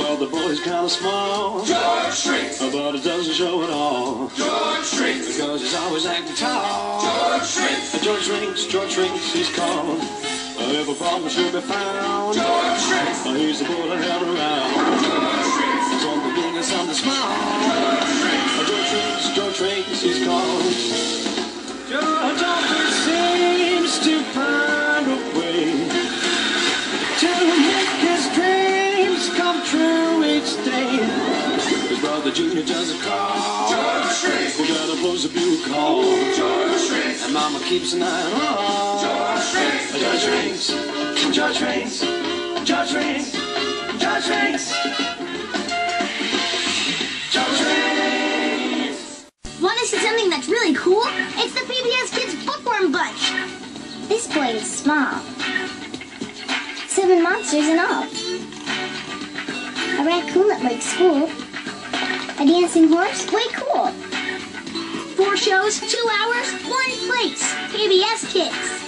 Well, the boy's kind of small, George shrinks. but it doesn't show at all. George shrinks. Because he's always acting tall. George shrinks. George Shrinks, George Shrinks, he's called. If a problem should be found, George shrinks. he's the boy to have around. George shrinks. Something big and something small. George shrinks. George Shrinks, George Shrinks, he's called. George always seems to find a way to His brother Junior does a call. George got a blows a bugle call. George shrinks. And Mama keeps an eye on. George shrinks. George Shrinks, George Shrinks, George Shrinks, George. Want to see something that's really cool? It's the PBS Kids Bookworm Bunch. This boy is small. Seven monsters in all. A raccoon that likes school. A dancing horse, way cool. Four shows, two hours, one place. PBS Kids.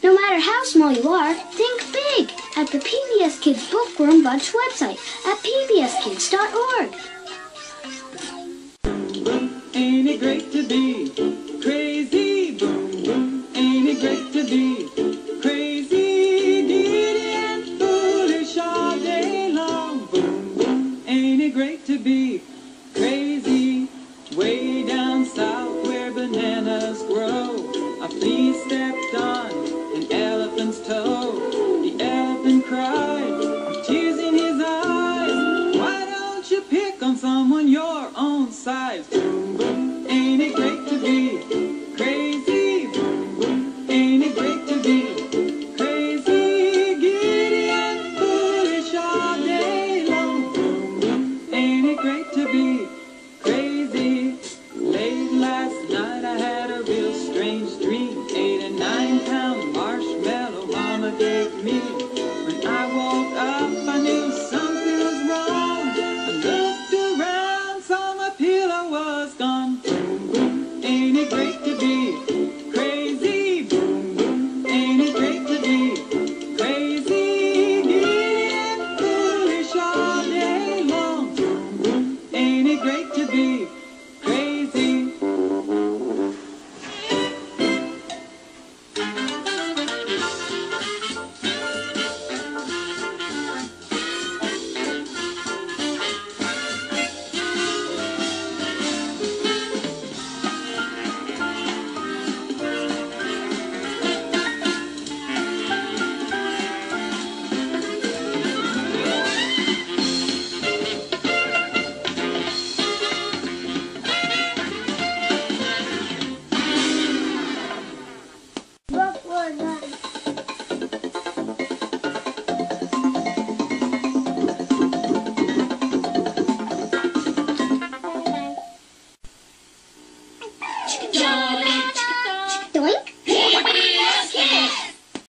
No matter how small you are, think big at the PBS Kids Bookworm Bunch website at pbskids.org. be crazy? Way down south where bananas grow. A flea stepped on an elephant's toe. The elephant cried, with tears in his eyes. Why don't you pick on someone your own size? Boom, boom, ain't it great to be strange dream. ate a nine pound marshmallow mama gave me. When I woke up, I knew something was wrong. I looked around, saw my pillow was gone. Boom, boom, ain't it great to be